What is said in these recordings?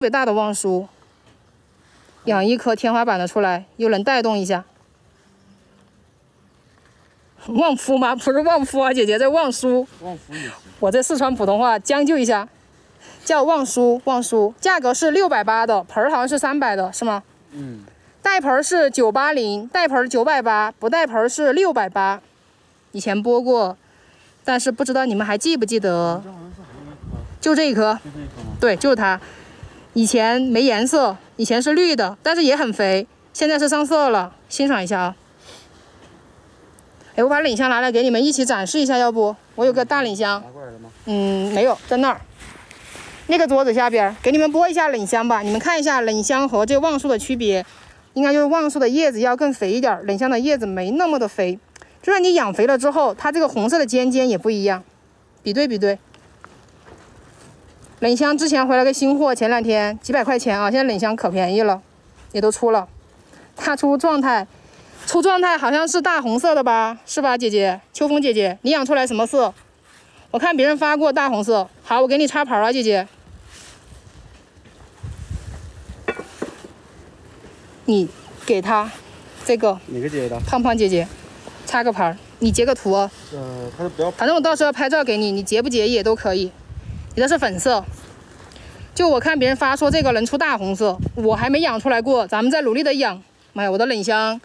别大的旺叔，养一颗天花板的出来，又能带动一下。旺夫吗？不是旺夫啊，姐姐这旺叔。旺夫也行。我在四川普通话将就一下，叫旺叔，旺叔，价格是六百八的，盆儿好像是三百的，是吗？嗯。带盆是九八零，带盆九百八，不带盆是六百八。以前播过，但是不知道你们还记不记得？就这一颗。就这一颗吗？对，就是它。以前没颜色，以前是绿的，但是也很肥，现在是上色了。欣赏一下啊！哎，我把冷箱拿来给你们一起展示一下，要不？我有个大冷箱。拿过来了吗？嗯，没有，在那儿。那个桌子下边，给你们播一下冷箱吧。你们看一下冷箱和这旺树的区别，应该就是旺树的叶子要更肥一点，冷箱的叶子没那么的肥。就算你养肥了之后，它这个红色的尖尖也不一样。比对比对。冷箱之前回来个新货，前两天几百块钱啊，现在冷箱可便宜了，也都出了。它出状态，出状态好像是大红色的吧？是吧，姐姐？秋风姐姐，你养出来什么色？我看别人发过大红色。好，我给你插盘啊，姐姐。你给他这个哪个姐姐的？胖胖姐姐，插个盘，你截个图呃，不要。反正我到时候拍照给你，你截不截也都可以。你的是粉色，就我看别人发说这个能出大红色，我还没养出来过，咱们在努力的养。妈呀，我的冷香，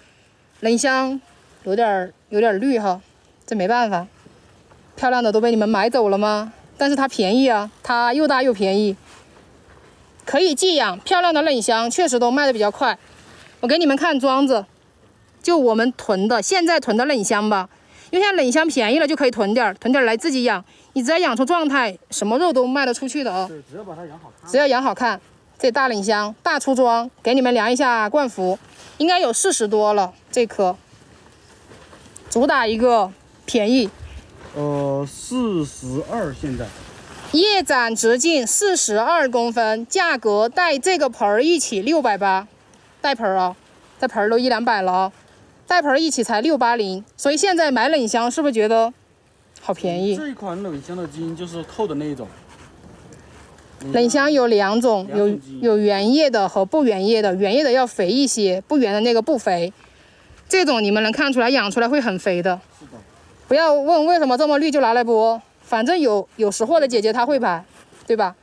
冷香有点有点绿哈，这没办法，漂亮的都被你们买走了吗？但是它便宜啊，它又大又便宜，可以寄养。漂亮的冷香确实都卖的比较快。我给你们看庄子，就我们囤的，现在囤的冷香吧。因为现在冷香便宜了，就可以囤点儿，囤点儿来自己养。你只要养出状态，什么肉都卖得出去的哦。对，只要把它养好看。只要养好看，这大冷箱大出装，给你们量一下冠幅，应该有四十多了。这颗主打一个便宜。呃，四十二现在。叶展直径四十二公分，价格带这个盆儿一起六百八，带盆儿啊，这盆儿都一两百了啊。带盆儿一起才六八零，所以现在买冷箱是不是觉得好便宜？这一款冷箱的基因就是透的那一种。冷箱有两种，有有原叶的和不原叶的，原叶的要肥一些，不原的那个不肥。这种你们能看出来，养出来会很肥的。是的。不要问为什么这么绿就拿来播，反正有有识货的姐姐她会盘，对吧？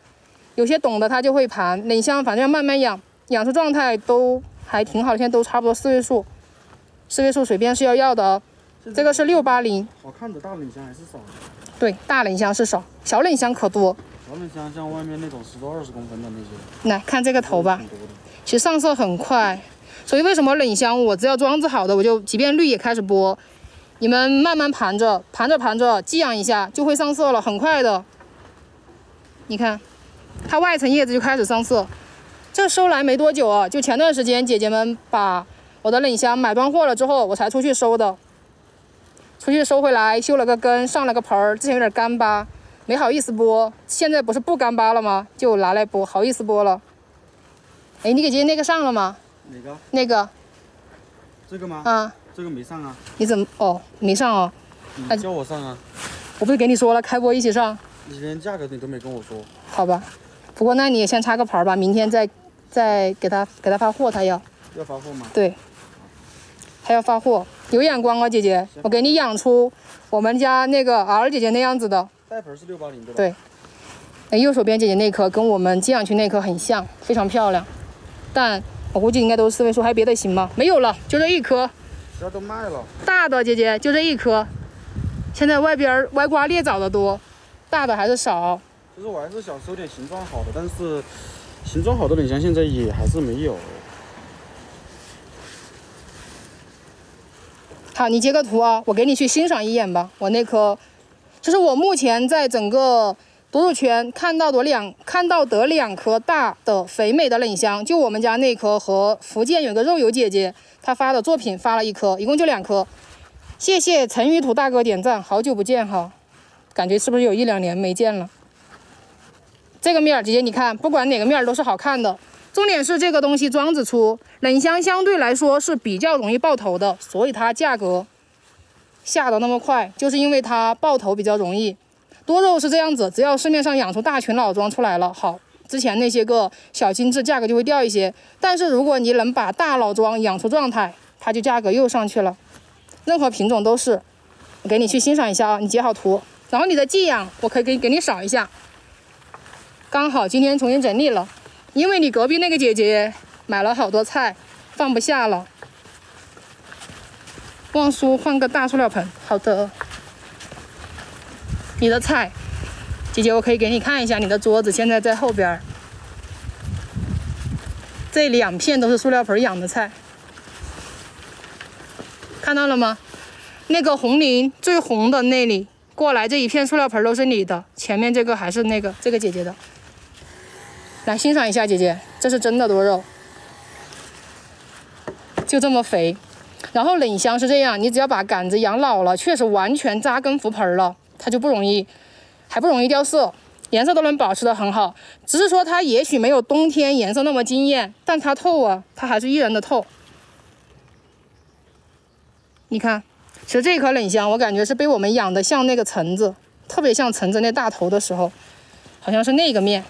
有些懂的她就会盘。冷箱反正要慢慢养，养出状态都还挺好，现在都差不多四位数。四位数水边是要要的哦，这个是六八零。好看的大冷箱还是少的。对，大冷箱是少，小冷箱可多。小冷箱像外面那种十多二十公分的那些。来看这个头吧，其实上色很快，所以为什么冷箱我只要装置好的，我就即便绿也开始播。你们慢慢盘着，盘着盘着，寄养一下就会上色了，很快的。你看，它外层叶子就开始上色，这收来没多久啊，就前段时间姐姐们把。我的冷箱买断货了之后，我才出去收的。出去收回来，修了个根，上了个盆儿。之前有点干巴，没好意思播。现在不是不干巴了吗？就拿来播，好意思播了。哎，你给姐姐那个上了吗？哪个？那个。这个吗？啊。这个没上啊。你怎么？哦，没上哦。你叫我上啊。我不是给你说了，开播一起上。你连价格你都没跟我说。好吧。不过那你也先插个盘吧，明天再再给他给他发货，他要。要发货吗？对。还要发货，有眼光啊，姐姐，我给你养出我们家那个 R 姐姐那样子的。带盆是六八零对吧？对。哎，右手边姐姐那颗跟我们寄养区那颗很像，非常漂亮。但我估计应该都是四位数，还有别的型吗？没有了，就这一颗。其他都卖了。大的姐姐就这一颗。现在外边歪瓜裂枣的多，大的还是少。其实我还是想收点形状好的，但是形状好的冷箱现在也还是没有。好，你截个图啊，我给你去欣赏一眼吧。我那颗，这是我目前在整个读书圈看到的两看到的两颗大的肥美的冷香，就我们家那颗和福建有个肉友姐姐她发的作品发了一颗，一共就两颗。谢谢陈鱼土大哥点赞，好久不见哈，感觉是不是有一两年没见了？这个面儿，姐姐你看，不管哪个面儿都是好看的。重点是这个东西桩子粗，冷箱相对来说是比较容易爆头的，所以它价格下的那么快，就是因为它爆头比较容易。多肉是这样子，只要市面上养出大群老桩出来了，好，之前那些个小精致价格就会掉一些。但是如果你能把大老桩养出状态，它就价格又上去了。任何品种都是，我给你去欣赏一下啊，你截好图，然后你的寄养我可以给给你扫一下。刚好今天重新整理了，因为你隔壁那个姐姐买了好多菜，放不下了。望叔换个大塑料盆，好的。你的菜，姐姐我可以给你看一下，你的桌子现在在后边儿，这两片都是塑料盆养的菜，看到了吗？那个红林最红的那里过来这一片塑料盆都是你的，前面这个还是那个这个姐姐的。来欣赏一下，姐姐，这是真的多肉，就这么肥。然后冷香是这样，你只要把杆子养老了，确实完全扎根浮盆了，它就不容易，还不容易掉色，颜色都能保持得很好。只是说它也许没有冬天颜色那么惊艳，但它透啊，它还是依然的透。你看，其实这颗冷香我感觉是被我们养的像那个橙子，特别像橙子那大头的时候，好像是那个面。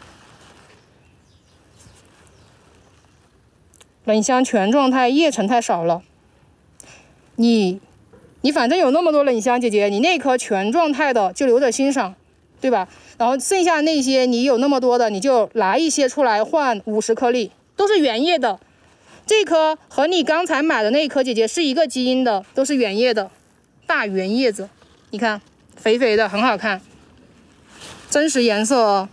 冷香全状态，叶层太少了。你，你反正有那么多冷香，姐姐，你那颗全状态的就留着欣赏，对吧？然后剩下那些你有那么多的，你就拿一些出来换五十颗粒，都是原叶的。这颗和你刚才买的那颗，姐姐是一个基因的，都是原叶的，大圆叶子，你看肥肥的，很好看，真实颜色哦。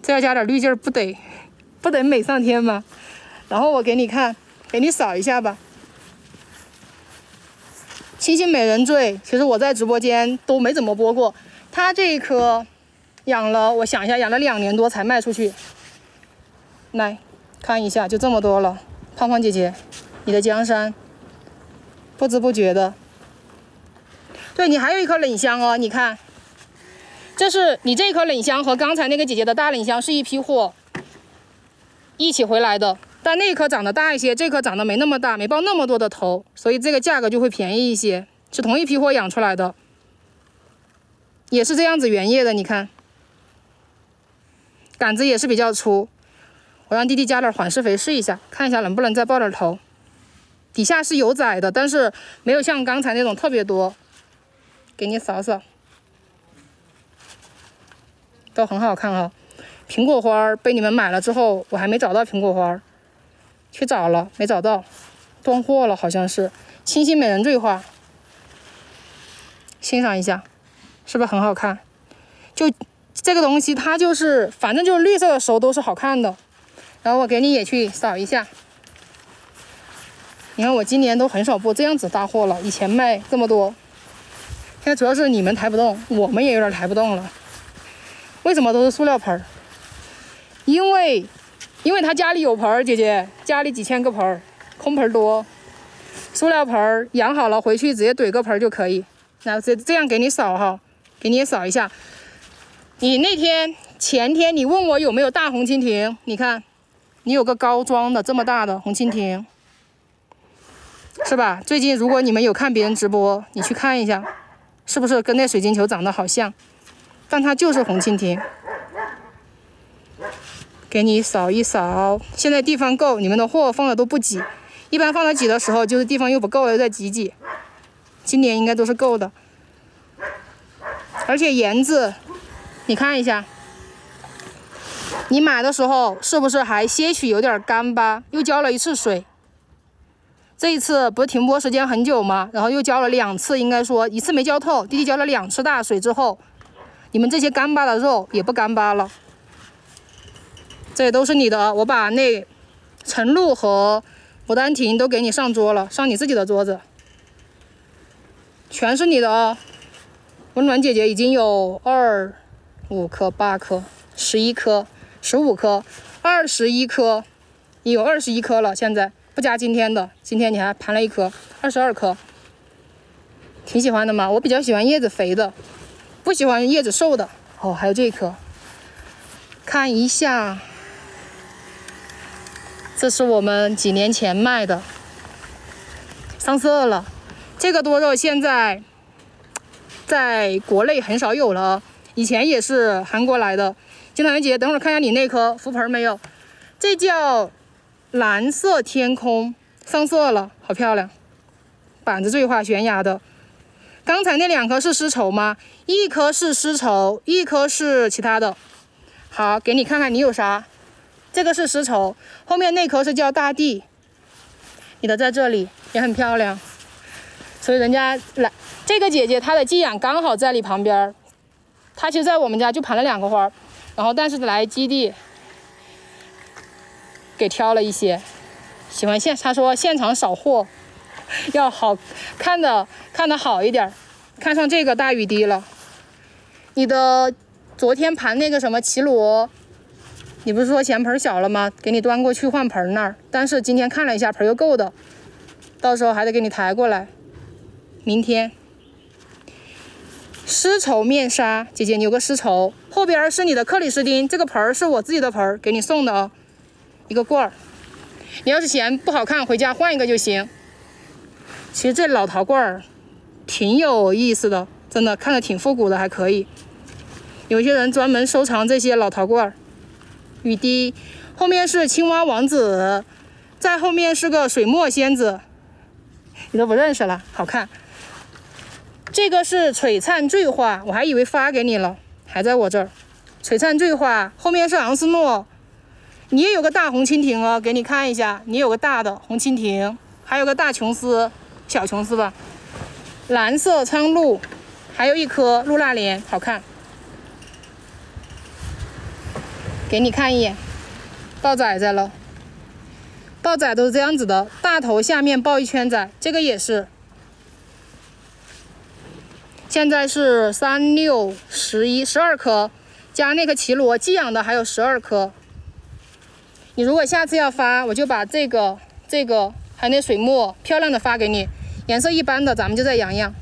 这要加点滤镜不得？不得美上天吗？然后我给你看，给你扫一下吧。清新美人醉，其实我在直播间都没怎么播过。它这一颗养了，我想一下，养了两年多才卖出去。来看一下，就这么多了。胖胖姐姐，你的江山，不知不觉的。对你还有一颗冷香哦，你看，这是你这颗冷香和刚才那个姐姐的大冷香是一批货。一起回来的，但那颗长得大一些，这颗长得没那么大，没抱那么多的头，所以这个价格就会便宜一些。是同一批货养出来的，也是这样子原叶的，你看，杆子也是比较粗。我让弟弟加点缓释肥试一下，看一下能不能再抱点头。底下是有崽的，但是没有像刚才那种特别多。给你扫扫，都很好看哈。苹果花被你们买了之后，我还没找到苹果花，去找了没找到，断货了好像是。清新美人醉花，欣赏一下，是不是很好看？就这个东西，它就是反正就是绿色的时候都是好看的。然后我给你也去扫一下。你看我今年都很少播这样子大货了，以前卖这么多，现在主要是你们抬不动，我们也有点抬不动了。为什么都是塑料盆儿？因为，因为他家里有盆儿，姐姐家里几千个盆儿，空盆多，塑料盆儿养好了回去直接怼个盆儿就可以。那这这样给你扫哈，给你扫一下。你那天前天你问我有没有大红蜻蜓，你看，你有个高装的这么大的红蜻蜓，是吧？最近如果你们有看别人直播，你去看一下，是不是跟那水晶球长得好像？但它就是红蜻蜓。给你扫一扫，现在地方够，你们的货放的都不挤，一般放的挤的时候就是地方又不够了，又再挤挤。今年应该都是够的，而且盐子，你看一下，你买的时候是不是还些许有点干巴？又浇了一次水，这一次不是停播时间很久吗？然后又浇了两次，应该说一次没浇透，弟弟浇了两次大水之后，你们这些干巴的肉也不干巴了。这都是你的，我把那晨露和牡丹亭都给你上桌了，上你自己的桌子，全是你的哦。温暖姐姐已经有二五颗、八颗、十一颗、十五颗、二十一颗，有二十一颗了。现在不加今天的，今天你还盘了一颗，二十二颗，挺喜欢的嘛。我比较喜欢叶子肥的，不喜欢叶子瘦的。哦，还有这一颗，看一下。这是我们几年前卖的，上色了。这个多肉现在在国内很少有了，以前也是韩国来的。金兰姐，等会儿看一下你那颗浮盆没有？这叫蓝色天空，上色了，好漂亮。板子缀化，悬崖的。刚才那两颗是丝绸吗？一颗是丝绸，一颗是其他的。好，给你看看你有啥。这个是丝绸，后面那颗是叫大地。你的在这里也很漂亮，所以人家来这个姐姐她的寄养刚好在你旁边，她其实在我们家就盘了两个花，然后但是来基地给挑了一些，喜欢现她说现场扫货。要好看的，看的好一点，看上这个大雨滴了。你的昨天盘那个什么绮罗，你不是说嫌盆小了吗？给你端过去换盆那儿，但是今天看了一下盆又够的，到时候还得给你抬过来。明天丝绸面纱，姐姐你有个丝绸，后边是你的克里斯汀，这个盆是我自己的盆，给你送的哦，一个罐儿。你要是嫌不好看，回家换一个就行。其实这老陶罐儿挺有意思的，真的看着挺复古的，还可以。有些人专门收藏这些老陶罐儿。雨滴，后面是青蛙王子，在后面是个水墨仙子，你都不认识了，好看。这个是璀璨坠花，我还以为发给你了，还在我这儿。璀璨坠花后面是昂斯诺，你也有个大红蜻蜓哦，给你看一下，你有个大的红蜻蜓，还有个大琼斯。小琼斯吧，蓝色苍鹭，还有一颗露娜莲，好看。给你看一眼，抱崽崽了。抱崽都是这样子的，大头下面抱一圈崽，这个也是。现在是三六十一十二颗，加那个绮罗寄养的还有十二颗。你如果下次要发，我就把这个这个。还有那水墨漂亮的发给你，颜色一般的咱们就再养养。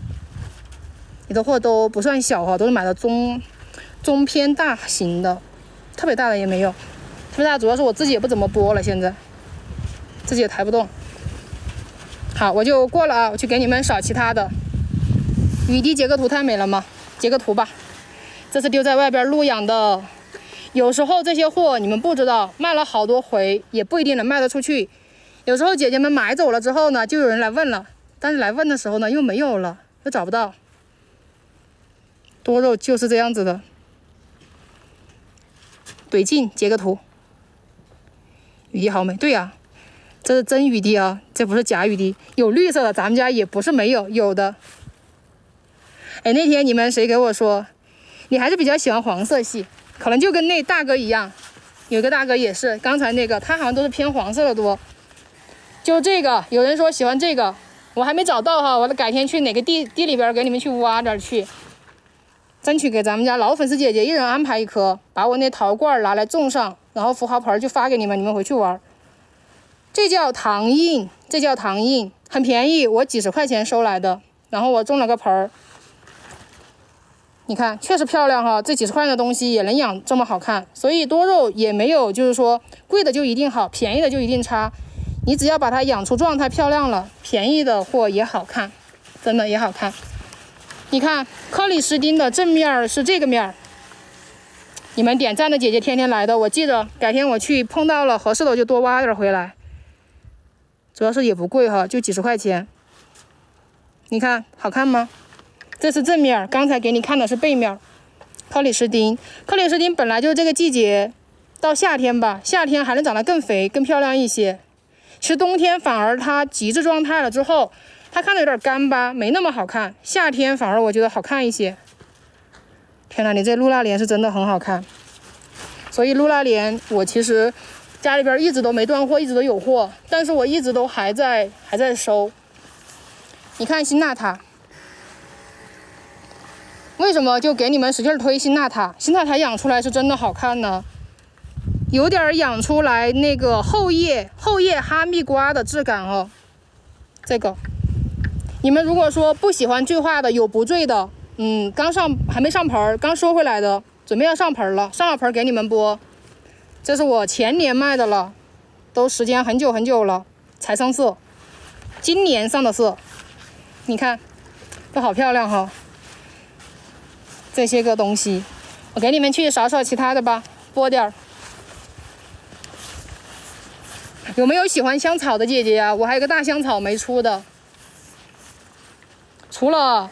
你的货都不算小哈，都是买的中中偏大型的，特别大的也没有。特别大主要是我自己也不怎么播了，现在自己也抬不动。好，我就过了啊，我去给你们扫其他的。雨滴截个图太美了吗？截个图吧。这是丢在外边露养的，有时候这些货你们不知道，卖了好多回也不一定能卖得出去。有时候姐姐们买走了之后呢，就有人来问了，但是来问的时候呢，又没有了，又找不到。多肉就是这样子的。怼进截个图。雨滴好美，对呀，这是真雨滴啊，这不是假雨滴。有绿色的，咱们家也不是没有，有的。哎，那天你们谁给我说，你还是比较喜欢黄色系，可能就跟那大哥一样，有个大哥也是，刚才那个他好像都是偏黄色的多。就这个，有人说喜欢这个，我还没找到哈，我得改天去哪个地地里边给你们去挖点去，争取给咱们家老粉丝姐姐一人安排一颗，把我那陶罐拿来种上，然后浮豪盆就发给你们，你们回去玩。这叫糖印，这叫糖印，很便宜，我几十块钱收来的，然后我种了个盆儿，你看确实漂亮哈，这几十块钱的东西也能养这么好看，所以多肉也没有就是说贵的就一定好，便宜的就一定差。你只要把它养出状态漂亮了，便宜的货也好看，真的也好看。你看克里斯汀的正面是这个面你们点赞的姐姐天天来的，我记着，改天我去碰到了合适的我就多挖点回来。主要是也不贵哈，就几十块钱。你看好看吗？这是正面，刚才给你看的是背面。克里斯汀，克里斯汀本来就这个季节，到夏天吧，夏天还能长得更肥、更漂亮一些。其实冬天反而它极致状态了之后，它看着有点干巴，没那么好看。夏天反而我觉得好看一些。天呐，你这露娜莲是真的很好看。所以露娜莲我其实家里边一直都没断货，一直都有货，但是我一直都还在还在收。你看新娜塔，为什么就给你们使劲推新娜塔？新娜塔养出来是真的好看呢。有点养出来那个后叶后叶哈密瓜的质感哦，这个你们如果说不喜欢缀画的，有不缀的，嗯，刚上还没上盆儿，刚收回来的，准备要上盆了，上了盆给你们播。这是我前年卖的了，都时间很久很久了才上色，今年上的色，你看都好漂亮哈。这些个东西，我给你们去扫扫其他的吧。播点儿。有没有喜欢香草的姐姐呀？我还有个大香草没出的。除了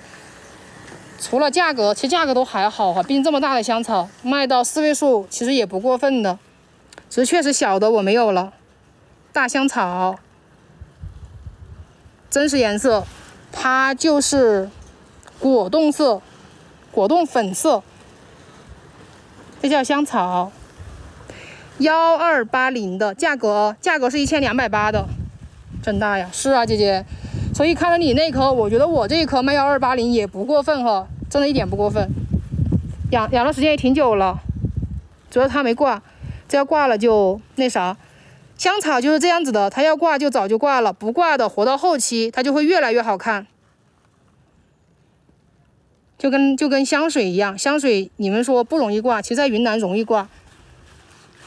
除了价格，其实价格都还好哈，毕竟这么大的香草卖到四位数，其实也不过分的。只是确实小的我没有了。大香草，真实颜色，它就是果冻色，果冻粉色。这叫香草，幺二八零的价格，价格是一千两百八的，真大呀！是啊，姐姐。所以看了你那颗，我觉得我这一颗卖幺二八零也不过分哈，真的一点不过分。养养的时间也挺久了，主要它没挂，这要挂了就那啥。香草就是这样子的，它要挂就早就挂了，不挂的活到后期它就会越来越好看。就跟就跟香水一样，香水你们说不容易挂，其实在云南容易挂，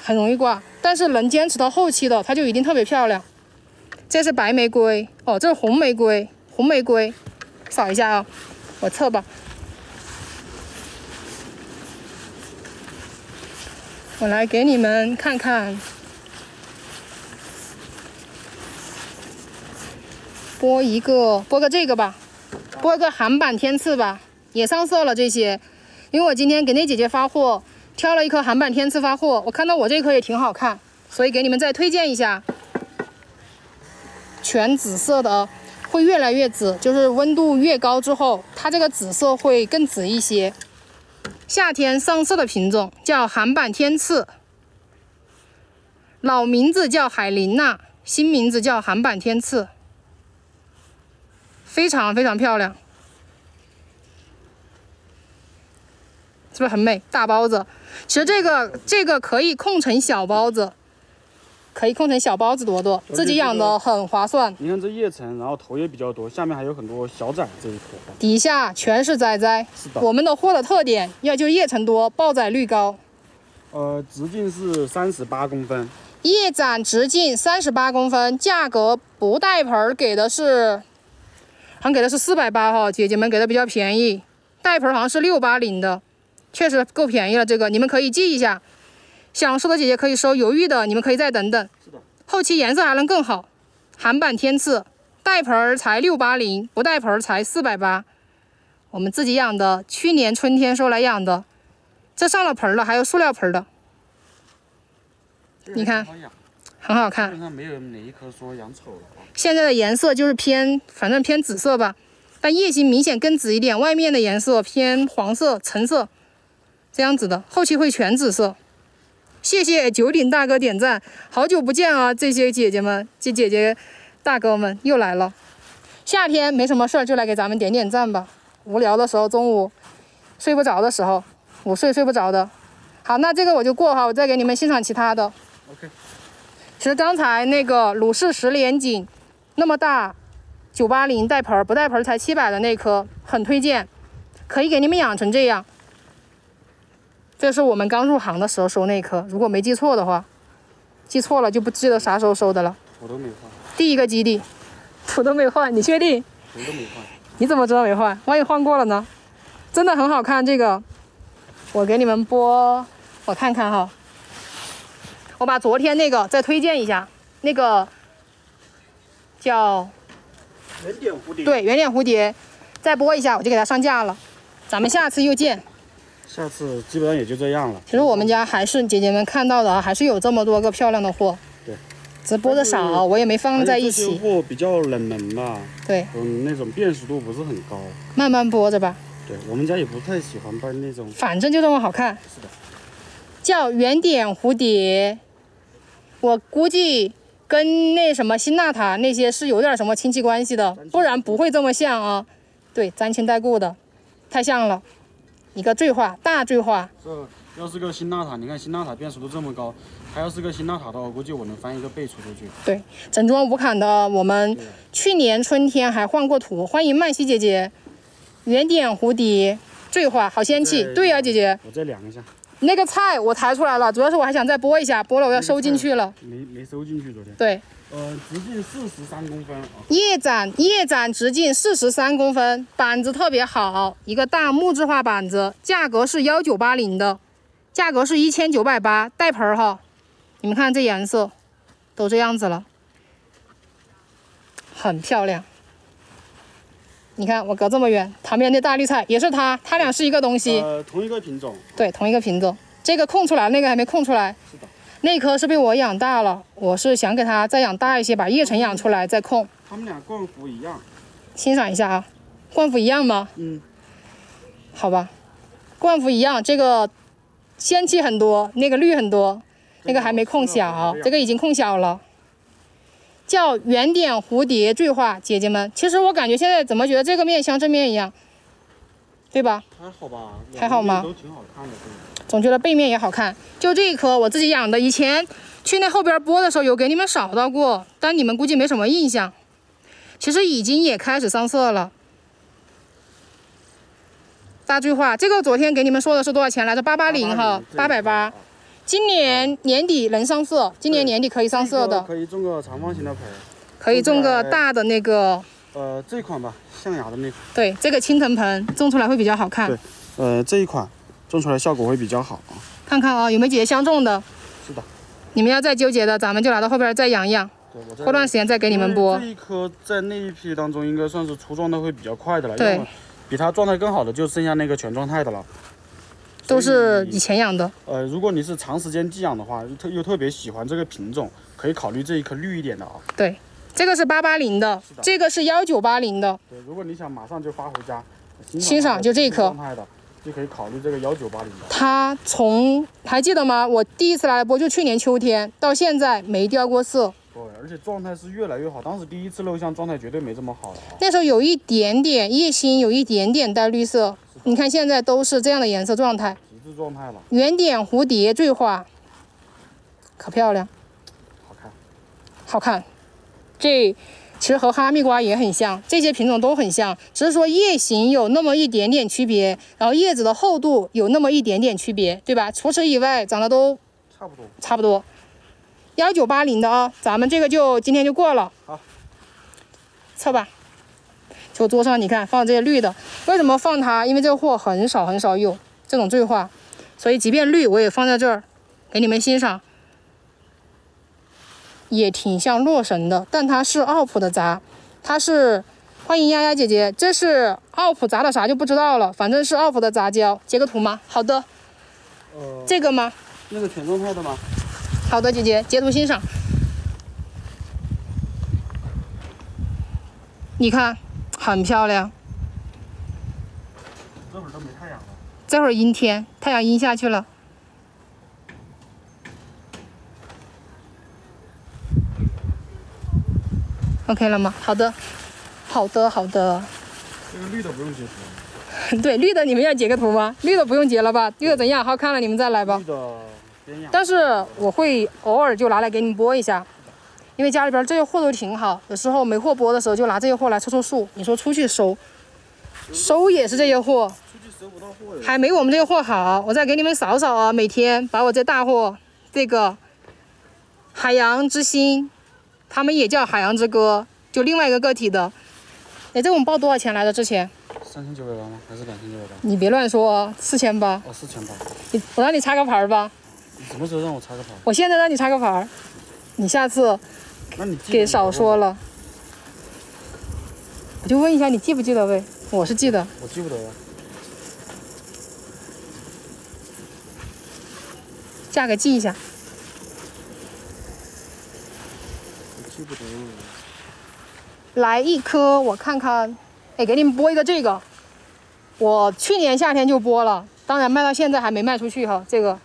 很容易挂。但是能坚持到后期的，它就一定特别漂亮。这是白玫瑰。哦，这是红玫瑰，红玫瑰，扫一下啊，我测吧。我来给你们看看，播一个，播个这个吧，播个韩版天赐吧。也上色了这些，因为我今天给那姐姐发货，挑了一颗韩版天赐发货，我看到我这颗也挺好看，所以给你们再推荐一下，全紫色的，会越来越紫，就是温度越高之后，它这个紫色会更紫一些。夏天上色的品种叫韩版天赐，老名字叫海琳娜，新名字叫韩版天赐，非常非常漂亮。是不是很美？大包子，其实这个这个可以控成小包子，可以控成小包子朵朵，自己养的很划算。你看这叶层，然后头也比较多，下面还有很多小崽，这一颗。底下全是崽崽。是的。我们的货的特点要就叶层多，爆崽率高。呃，直径是三十八公分。叶展直径三十八公分，价格不带盆给的是，好像给的是四百八哈，姐姐们给的比较便宜，带盆好像是六八零的。确实够便宜了，这个你们可以记一下。想收的姐姐可以收，犹豫的你们可以再等等。是的。后期颜色还能更好。韩版天赐，带盆儿才六八零，不带盆儿才四百八。我们自己养的，去年春天收来养的。这上了盆儿了，还有塑料盆儿的。你看，很好看。基本上没有哪一颗说养丑了。现在的颜色就是偏，反正偏紫色吧，但叶形明显更紫一点，外面的颜色偏黄色、橙色。这样子的，后期会全紫色。谢谢九鼎大哥点赞，好久不见啊！这些姐姐们、这姐姐、大哥们又来了。夏天没什么事儿，就来给咱们点点赞吧。无聊的时候，中午睡不着的时候，午睡睡不着的。好，那这个我就过哈，我再给你们欣赏其他的。OK。其实刚才那个鲁氏石莲锦，那么大，九八零带盆儿不带盆儿才七百的那颗，很推荐，可以给你们养成这样。这是我们刚入行的时候收那颗，如果没记错的话，记错了就不记得啥时候收的了。土都没换。第一个基地，土都没换，你确定？土都没换。你怎么知道没换？万一换过了呢？真的很好看，这个，我给你们播，我看看哈。我把昨天那个再推荐一下，那个叫圆点蝴蝶。对，圆点蝴蝶，再播一下，我就给它上架了。咱们下次又见。下次基本上也就这样了。其实我们家还是姐姐们看到的啊，还是有这么多个漂亮的货。对，直播的少，我也没放在一起。货比较冷门嘛。对。嗯，那种辨识度不是很高。慢慢播着吧。对我们家也不太喜欢办那种。反正就这么好看。是的。叫圆点蝴蝶，我估计跟那什么新娜塔那些是有点什么亲戚关系的，不然不会这么像啊。对，沾亲带故的，太像了。一个坠化，大坠化。这要是个新纳塔，你看新纳塔辨识度这么高，它要是个新纳塔的话，估计我能翻一个倍出出去。对，整装无坎的，我们去年春天还换过图。欢迎曼西姐姐，圆点蝴蝶，坠化，好仙气。对呀，姐姐。我再量一下。那个菜我抬出来了，主要是我还想再播一下，播了我要收进去了。没没收进去，昨天。对。呃，直径四十三公分，叶展叶展直径四十三公分，板子特别好，一个大木质化板子，价格是幺九八零的，价格是一千九百八，带盆儿哈。你们看这颜色，都这样子了，很漂亮。你看我隔这么远，旁边那大绿菜也是它，它俩是一个东西，呃，同一个品种，对，同一个品种。这个空出来，那个还没空出来。是的，那棵是被我养大了，我是想给它再养大一些，把叶层养出来再控。它们俩冠幅一样。欣赏一下啊，冠幅一样吗？嗯，好吧，冠幅一样，这个仙气很多，那个绿很多，那个还没控小，这个已经控小了。叫圆点蝴蝶缀花，姐姐们，其实我感觉现在怎么觉得这个面像正面一样，对吧？还好吧，还好吗都挺好看的，这个。总觉得背面也好看。就这一颗我自己养的，以前去那后边播的时候有给你们扫到过，但你们估计没什么印象。其实已经也开始上色了。大句话，这个昨天给你们说的是多少钱来着？八八零哈，八百八。今年年底能上色，今年年底可以上色的，可以种个长方形的盆。可以种个大的那个。呃，这款吧，象牙的那款。对，这个青藤盆种出来会比较好看。对，呃，这一款种出来效果会比较好啊。看看啊，有没有姐姐相中的？是的。你们要再纠结的，咱们就拿到后边再养一养。对，过段时间再给你们播。这一颗在那一批当中应该算是出状态会比较快的了。对。比它状态更好的就剩下那个全状态的了。都是以前养的。呃，如果你是长时间寄养的话，特又特别喜欢这个品种，可以考虑这一颗绿一点的啊。对，这个是八八零的，这个是幺九八零的。对，如果你想马上就发回家欣赏，就这一颗，就可以考虑这个幺九八零的。它从还记得吗？我第一次来播就去年秋天，到现在没掉过色。对，而且状态是越来越好。当时第一次露相状态绝对没这么好啊。那时候有一点点叶心，有一点点带绿色。你看现在都是这样的颜色状态，极致状态了。圆点蝴蝶缀花，可漂亮，好看，好看。这其实和哈密瓜也很像，这些品种都很像，只是说叶形有那么一点点区别，然后叶子的厚度有那么一点点区别，对吧？除此以外，长得都差不多，差不多。幺九八零的啊，咱们这个就今天就过了。好，测吧。就桌上你看放这些绿的，为什么放它？因为这个货很少很少有这种缀花，所以即便绿我也放在这儿给你们欣赏，也挺像洛神的，但它是奥普的杂，它是欢迎丫丫姐姐，这是奥普杂的啥就不知道了，反正是奥普的杂交，截个图吗？好的，呃，这个吗？那个全状态的吗？好的，姐姐截图欣赏，你看。很漂亮。这会儿都没太阳了。这会儿阴天，太阳阴下去了。OK 了吗？好的，好的，好的。这个绿的不用截图。对，绿的你们要截个图吗？绿的不用截了吧？绿的怎样？好看了你们再来吧。绿的但是我会偶尔就拿来给你们播一下。因为家里边这些货都挺好，有时候没货播的时候就拿这些货来凑凑数。你说出去收，收也是这些货，出去收不到货还没我们这个货好。我再给你们扫扫啊，每天把我这大货，这个海洋之心，他们也叫海洋之歌，就另外一个个体的。哎，这我们报多少钱来着？之前三千九百八吗？还是两千九百八？你别乱说，四千八。哦，四千八。你我让你插个牌儿吧。你什么时候让我插个牌？我现在让你插个牌，你下次。给少说了，我就问一下，你记不记得呗？我是记得。我记不得呀。价格记一下。来一颗，我看看。哎，给你们播一个这个，我去年夏天就播了，当然卖到现在还没卖出去哈。这个，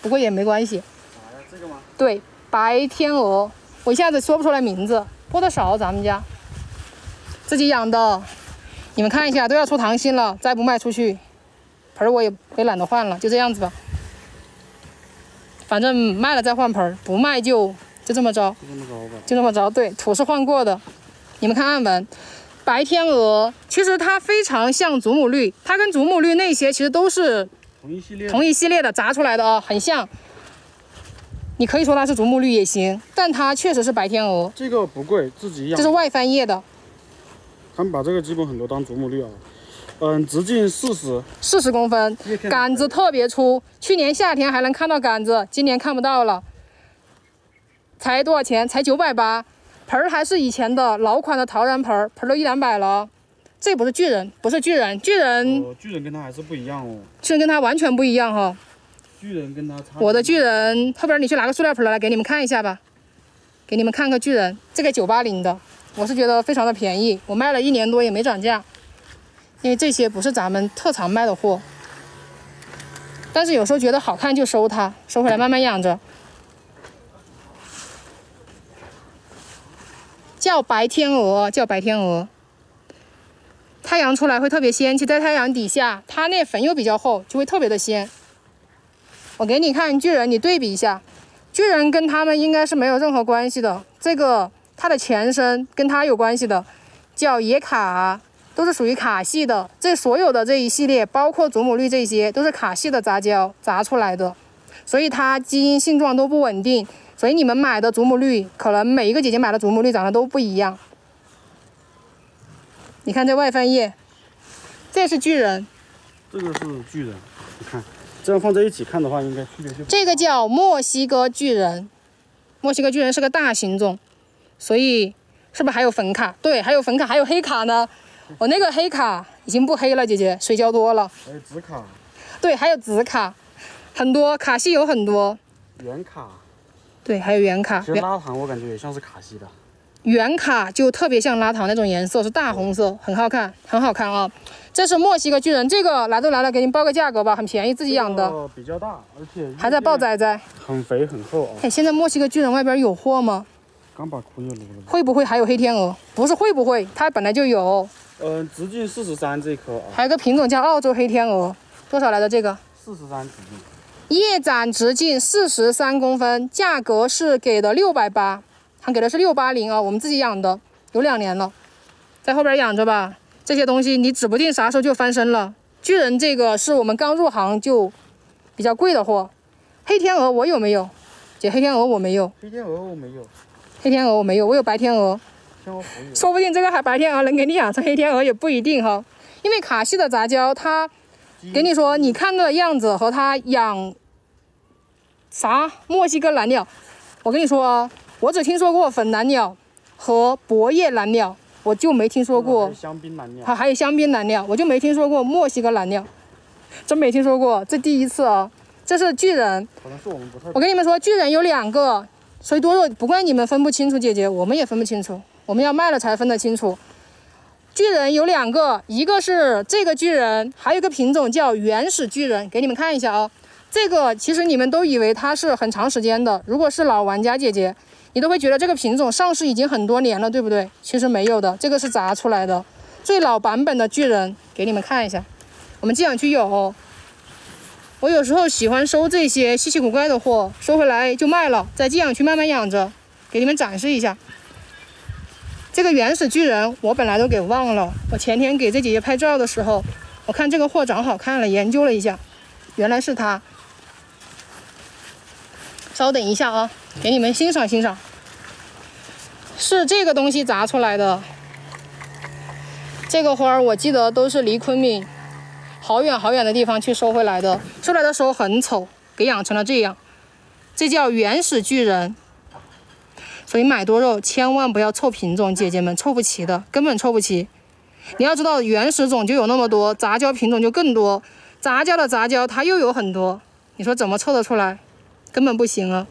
不过也没关系。啥呀？这个吗？对，白天鹅。我一下子说不出来名字，播的少，咱们家自己养的，你们看一下，都要出糖心了，再不卖出去，盆儿我也也懒得换了，就这样子吧。反正卖了再换盆儿，不卖就就这么着，就这么着吧，就这么着。对，土是换过的，你们看暗纹，白天鹅，其实它非常像祖母绿，它跟祖母绿那些其实都是同一系列同一系列的砸出来的啊，很像。你可以说它是祖母绿也行，但它确实是白天鹅。这个不贵，自己养。这是外翻叶的。他们把这个基本很多当祖母绿啊。嗯，直径四十，四十公分，杆子特别粗。去年夏天还能看到杆子，今年看不到了。才多少钱？才九百八，盆儿还是以前的老款的陶然盆儿，盆儿都一两百了。这不是巨人，不是巨人，巨人，呃，巨人跟它还是不一样哦，巨人跟它完全不一样哈。巨人跟它差。我的巨人，后边你去拿个塑料盆儿来给你们看一下吧，给你们看个巨人，这个九八零的，我是觉得非常的便宜，我卖了一年多也没涨价，因为这些不是咱们特常卖的货。但是有时候觉得好看就收它，收回来慢慢养着。叫白天鹅，叫白天鹅。太阳出来会特别仙气，在太阳底下，它那粉又比较厚，就会特别的鲜。我给你看巨人，你对比一下，巨人跟它们应该是没有任何关系的。这个它的前身跟它有关系的，叫野卡，都是属于卡系的。这所有的这一系列，包括祖母绿这些，都是卡系的杂交杂出来的，所以它基因性状都不稳定。所以你们买的祖母绿，可能每一个姐姐买的祖母绿长得都不一样。你看这外翻叶，这是巨人，这个是巨人，你看，这样放在一起看的话，应该区别就。这个叫墨西哥巨人，墨西哥巨人是个大型种，所以是不是还有粉卡？对，还有粉卡，还有黑卡呢。我那个黑卡已经不黑了，姐姐，水浇多了。还有紫卡、对，还有紫卡，很多卡系有很多。原卡，对，还有原卡其，实拉糖我感觉也像是卡西的。原卡就特别像拉糖那种颜色，是大红色，很好看，很好看啊。这是墨西哥巨人，这个来都来了，给您报个价格吧，很便宜，自己养的，这个比较大，而且还在抱，崽崽。很肥很厚啊。哎，现在墨西哥巨人外边有货吗？刚把枯叶撸了。会不会还有黑天鹅？不是会不会，它本来就有。嗯，直径四十三这颗啊，还有个品种叫澳洲黑天鹅，多少来的这个？四十三直径。叶展直径四十三公分，价格是给的六百八，他给的是六八零啊，我们自己养的，有两年了，在后边养着吧。这些东西你指不定啥时候就翻身了。巨人这个是我们刚入行就比较贵的货，黑天鹅我有没有？姐，黑天鹅我没有，黑天鹅我没有，黑天鹅我没有，我有白天鹅，天鹅。说不定这个还白天鹅能给你养成黑天鹅也不一定哈，因为卡西的杂交它给你说，你看的样子和它养啥墨西哥蓝鸟，我跟你说啊，我只听说过粉蓝鸟和薄叶蓝鸟，我就没听说过香槟蓝鸟。还还有香槟蓝鸟，我就没听说过墨西哥蓝鸟，真没听说过，这第一次啊。这是巨人，可能是我们不太我跟你们说，巨人有两个，所以多肉不怪你们分不清楚，姐姐，我们也分不清楚，我们要卖了才分得清楚。巨人有两个，一个是这个巨人，还有一个品种叫原始巨人，给你们看一下啊。这个其实你们都以为它是很长时间的，如果是老玩家姐姐，你都会觉得这个品种上市已经很多年了，对不对？其实没有的，这个是砸出来的。最老版本的巨人给你们看一下，我们寄养区有。我有时候喜欢收这些稀奇古怪的货，收回来就卖了，在寄养区慢慢养着，给你们展示一下。这个原始巨人我本来都给忘了，我前天给这姐姐拍照的时候，我看这个货长好看了，研究了一下，原来是它。稍等一下啊，给你们欣赏欣赏，是这个东西砸出来的。这个花儿我记得都是离昆明好远好远的地方去收回来的，收来的时候很丑，给养成了这样，这叫原始巨人。所以买多肉千万不要凑品种，姐姐们凑不齐的，根本凑不齐。你要知道原始种就有那么多，杂交品种就更多，杂交的杂交它又有很多，你说怎么凑得出来？根本不行啊！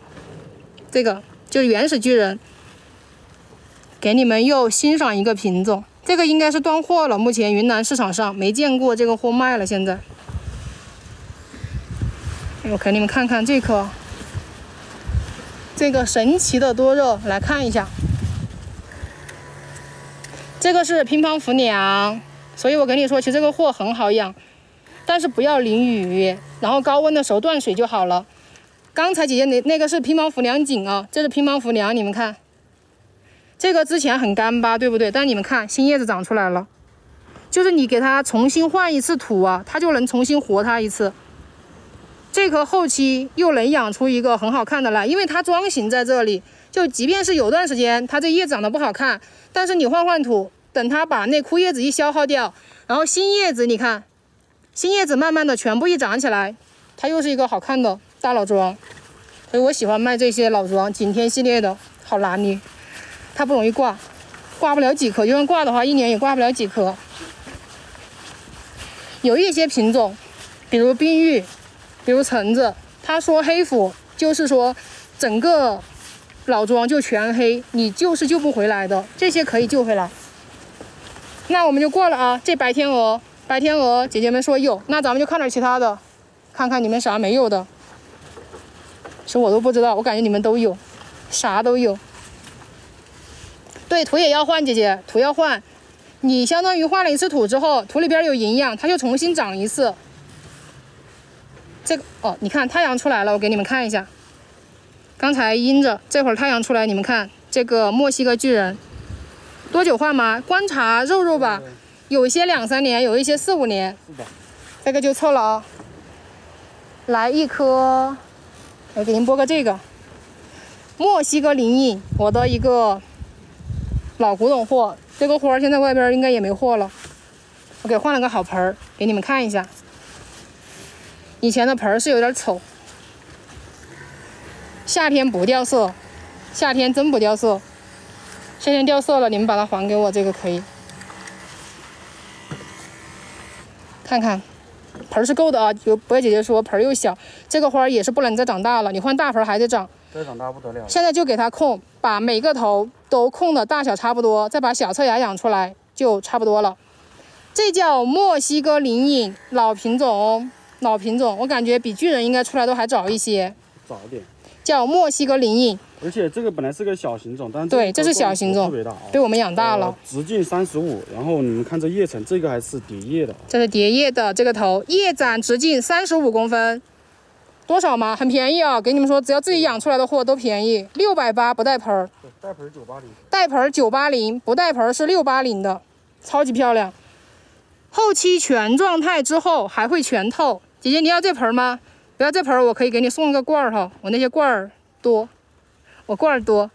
这个就原始巨人，给你们又欣赏一个品种，这个应该是断货了，目前云南市场上没见过这个货卖了。现在，我给你们看看这颗，这个神奇的多肉，来看一下。这个是乒乓福娘，所以我跟你说，其实这个货很好养，但是不要淋雨，然后高温的时候断水就好了。刚才姐姐那那个是乒乓福娘锦啊，这是乒乓福娘，你们看，这个之前很干巴，对不对？但你们看新叶子长出来了，就是你给它重新换一次土啊，它就能重新活它一次。这棵后期又能养出一个很好看的来，因为它桩形在这里，就即便是有段时间它这叶长得不好看，但是你换换土，等它把那枯叶子一消耗掉，然后新叶子，你看，新叶子慢慢的全部一长起来，它又是一个好看的大老桩。所以我喜欢卖这些老桩，景天系列的，好拿捏，它不容易挂，挂不了几颗，就算挂的话，一年也挂不了几颗。有一些品种，比如冰玉，比如橙子，他说黑腐，就是说整个老桩就全黑，你救是救不回来的。这些可以救回来。那我们就过了啊。这白天鹅，白天鹅，姐姐们说有，那咱们就看点其他的，看看你们啥没有的。其实我都不知道，我感觉你们都有，啥都有。对，土也要换，姐姐，土要换。你相当于换了一次土之后，土里边有营养，它就重新长一次。这个哦，你看太阳出来了，我给你们看一下。刚才阴着，这会儿太阳出来，你们看这个墨西哥巨人，多久换吗？观察肉肉吧，有一些两三年，有一些四五年。是的。这个就错了啊。来一颗，我给您播个这个，墨西哥林隐，我的一个老古董货。这个花现在外边应该也没货了，我给换了个好盆儿，给你们看一下。以前的盆儿是有点丑，夏天不掉色，夏天真不掉色。夏天掉色了，你们把它还给我，这个可以。看看，盆儿是够的啊。有博姐姐说盆儿又小，这个花也是不能再长大了，你换大盆还得长。再长大不得了。现在就给它控，把每个头都控的大小差不多，再把小侧芽养出来就差不多了。这叫墨西哥灵隐老品种，老品种，我感觉比巨人应该出来都还早一些。早点。叫墨西哥灵隐。而且这个本来是个小型种，但是对，这是小型种，特别大，被我们养大了。直径三十五，然后你们看这叶层，这个还是叠叶的。这是叠叶的，这个头叶展直径三十五公分。多少吗？很便宜啊！给你们说，只要自己养出来的货都便宜，六百八不带盆儿。带盆九八零。带盆九八零，不带盆是六八零的，超级漂亮。后期全状态之后还会全透。姐姐，你要这盆吗？不要这盆，我可以给你送一个罐儿哈，我那些罐儿多，我罐儿多，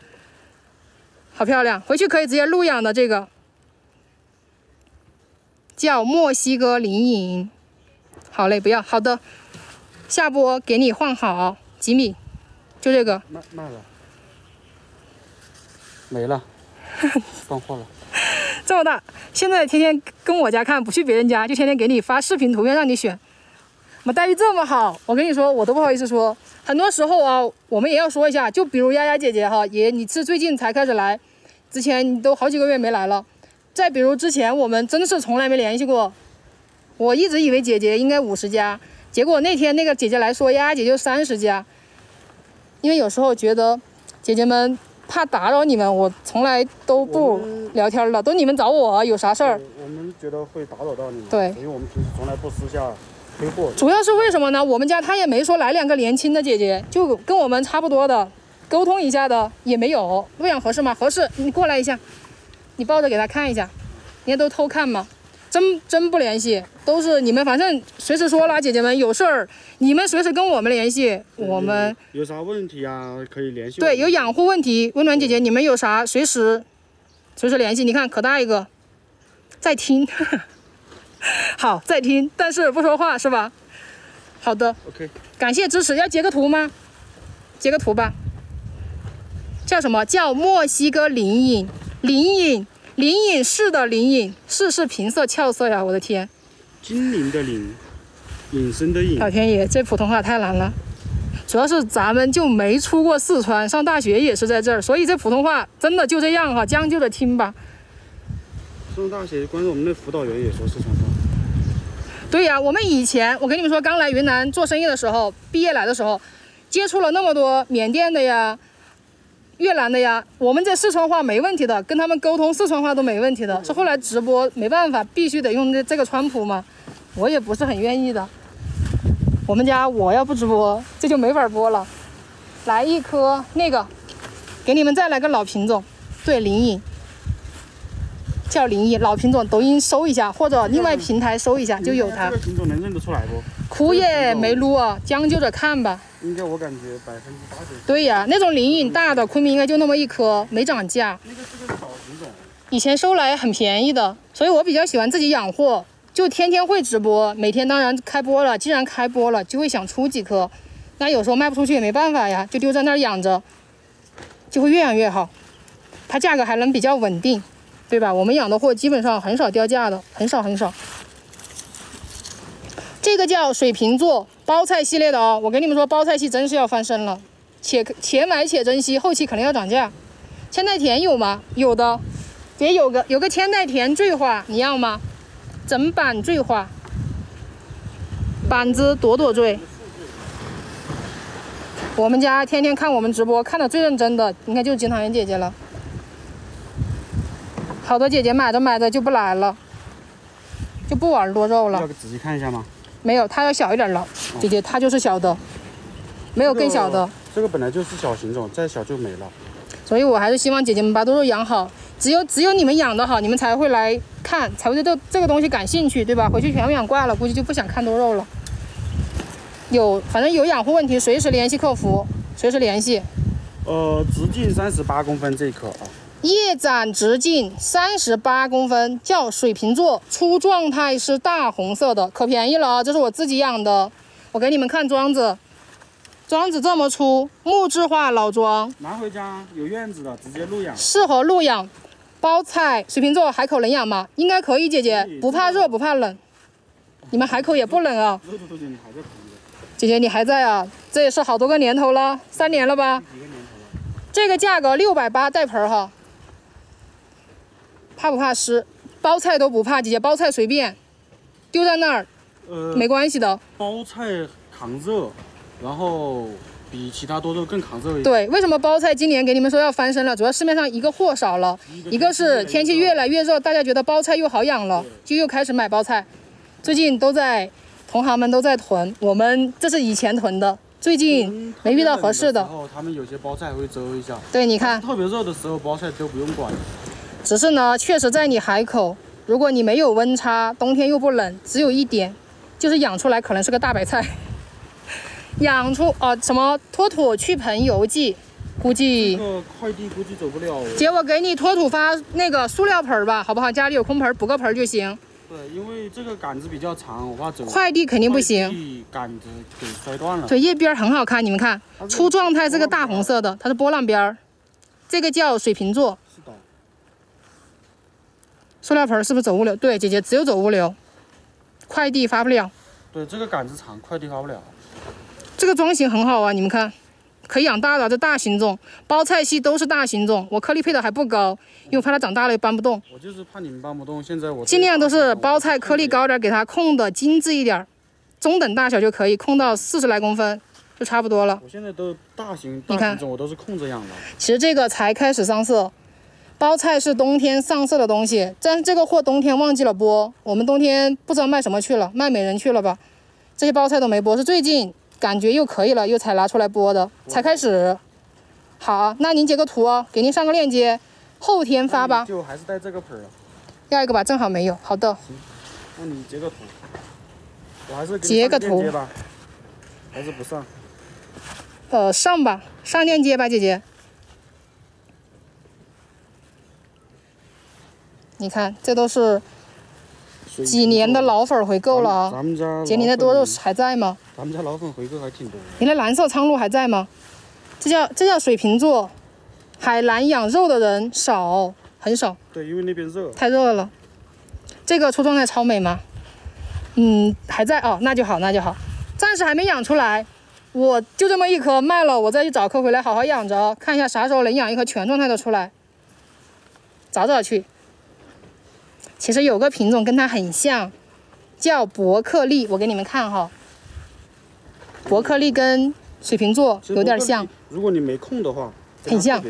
好漂亮，回去可以直接露养的这个，叫墨西哥林隐。好嘞，不要，好的。下播给你换好几米，就这个卖卖了，没了，断货了。这么大，现在天天跟我家看，不去别人家，就天天给你发视频图片让你选。我待遇这么好，我跟你说，我都不好意思说。很多时候啊，我们也要说一下，就比如丫丫姐姐哈，也你是最近才开始来，之前你都好几个月没来了。再比如之前我们真的是从来没联系过，我一直以为姐姐应该五十加。结果那天那个姐姐来说，丫丫姐就三十加。因为有时候觉得姐姐们怕打扰你们，我从来都不聊天了，都你们找我有啥事儿。我们觉得会打扰到你们。对。因为我们平时从来不私下主要是为什么呢？我们家他也没说来两个年轻的姐姐，就跟我们差不多的，沟通一下的也没有。喂养合适吗？合适，你过来一下，你抱着给他看一下，人家都偷看吗？真真不联系，都是你们，反正随时说啦，姐姐们有事儿，你们随时跟我们联系，我们有啥问题啊，可以联系。对，有养护问题，温暖姐姐，你们有啥随时随时联系。你看可大一个，在听，好在听，但是不说话是吧？好的，OK，感谢支持，要截个图吗？截个图吧。叫什么叫墨西哥灵隐？灵隐。灵隐是的，灵隐是是平色俏色呀！我的天，精灵的灵，隐身的隐。老天爷，这普通话太难了。主要是咱们就没出过四川，上大学也是在这儿，所以这普通话真的就这样哈，将就着听吧。上大学，关键我们那辅导员也说四川话。对呀，我们以前我跟你们说，刚来云南做生意的时候，毕业来的时候，接触了那么多缅甸的呀。越南的呀，我们这四川话没问题的，跟他们沟通四川话都没问题的。是后来直播没办法，必须得用这这个川普嘛，我也不是很愿意的。我们家我要不直播，这就没法播了。来一颗那个，给你们再来个老品种，对，灵隐，叫灵隐，老品种，抖音搜一下，或者另外平台搜一下就有它。这个品种能认得出来不？枯叶没撸啊，将就着看吧。应该我感觉百分之八十。对呀，那种灵隐大的昆明应该就那么一颗，没涨价。那个是个老品种。以前收来很便宜的，所以我比较喜欢自己养货，就天天会直播，每天当然开播了，既然开播了，就会想出几颗，那有时候卖不出去也没办法呀，就丢在那儿养着，就会越养越好，它价格还能比较稳定，对吧？我们养的货基本上很少掉价的，很少很少。这个叫水瓶座包菜系列的哦，我跟你们说，包菜系真是要翻身了，且且买且珍惜，后期肯定要涨价。千代田有吗？有的，也有个有个千代田缀花，你要吗？整板缀花，板子朵朵缀。我们家天天看我们直播看的最认真的，应该就是金汤圆姐姐了。好多姐姐买着买着就不来了，就不玩多肉了。要仔细看一下吗？没有，它要小一点了。姐姐，它就是小的，没有更小的。这个本来就是小型种，再小就没了。所以我还是希望姐姐们把多肉养好。只有只有你们养的好，你们才会来看，才会对这这个东西感兴趣，对吧？回去全部养挂了，估计就不想看多肉了。有，反正有养护问题，随时联系客服，随时联系。呃，直径三十八公分这一颗啊。叶展直径三十八公分，叫水瓶座，出状态是大红色的，可便宜了啊！这是我自己养的，我给你们看桩子，桩子这么粗，木质化老桩，拿回家有院子的直接露养，适合露养。包菜，水瓶座海口能养吗？应该可以，姐姐不怕热不怕冷，你们海口也不冷啊。姐姐你还在啊？这也是好多个年头了，三年了吧？这个价格六百八带盆哈。怕不怕湿？包菜都不怕，姐姐包菜随便丢在那儿，呃，没关系的。包菜抗热，然后比其他多肉更抗热一点。对，为什么包菜今年给你们说要翻身了？主要市面上一个货少了，一个是天气越来越热，大家觉得包菜又好养了，就又开始买包菜。最近都在同行们都在囤，我们这是以前囤的，最近没遇到合适的。然后他们有些包菜会遮一下。对，你看。特别热的时候，包菜都不用管。只是呢，确实在你海口，如果你没有温差，冬天又不冷，只有一点，就是养出来可能是个大白菜。养出啊什么脱土去盆邮寄，估计这个快递估计走不了。姐，我给你脱土发那个塑料盆吧，好不好？家里有空盆，补个盆就行。对，因为这个杆子比较长，我怕走。快递肯定不行。杆子给摔断了。对，叶边很好看，你们看，出状态是个大红色的，它是波浪边儿，这个叫水瓶座。塑料盆是不是走物流？对，姐姐只有走物流，快递发不了。对，这个杆子长，快递发不了。这个桩型很好啊，你们看，可以养大的，这大型种，包菜系都是大型种。我颗粒配的还不高，因为我怕它长大了又搬不动。我就是怕你们搬不动，现在我尽量都是包菜颗粒高点，给它控的精致一点，中等大小就可以，控到四十来公分就差不多了。我现在都大型，大型种我都是控着养的。其实这个才开始上色。包菜是冬天上色的东西，但是这个货冬天忘记了播，我们冬天不知道卖什么去了，卖美人去了吧？这些包菜都没播，是最近感觉又可以了，又才拿出来播的，才开始。好，那您截个图哦，给您上个链接，后天发吧。就还是带这个盆儿。要一个吧，正好没有。好的。行，那你截个图，我还是截个图吧，还是不上？呃，上吧，上链接吧，姐姐。你看，这都是几年的老粉回购了啊！咱们家姐，你的多肉还在吗？咱们家老粉回购还挺多。你的蓝色苍鹭还在吗？这叫这叫水瓶座，海南养肉的人少，很少。对，因为那边热。太热了。这个出状态超美吗？嗯，还在哦，那就好，那就好。暂时还没养出来，我就这么一颗卖了，我再去找颗回来好好养着，看一下啥时候能养一颗全状态的出来，找找去。其实有个品种跟它很像，叫伯克利，我给你们看哈。伯克利跟水瓶座有点像。如果你没空的话，很像。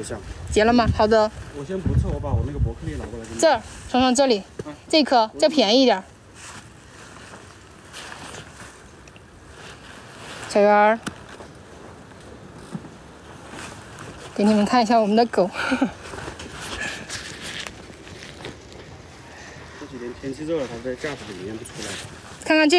结了吗？好的。我先不测，我把我那个伯克利拿过来。这儿，双双这里，这颗这便宜一点。小圆儿，给你们看一下我们的狗。天气热了，它在架子里面不出来。看看这。